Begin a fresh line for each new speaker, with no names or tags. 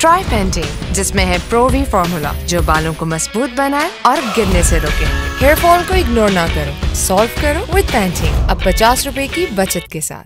Try painting जिसमें है प्रोवी formula जो बालों को मज़बूत बनाए और गिरने से रोके। हेयर फॉल को इग्नोर ना करो। सॉल्व करो विद पेंटिंग अब पचास रूपए की बचत के साथ।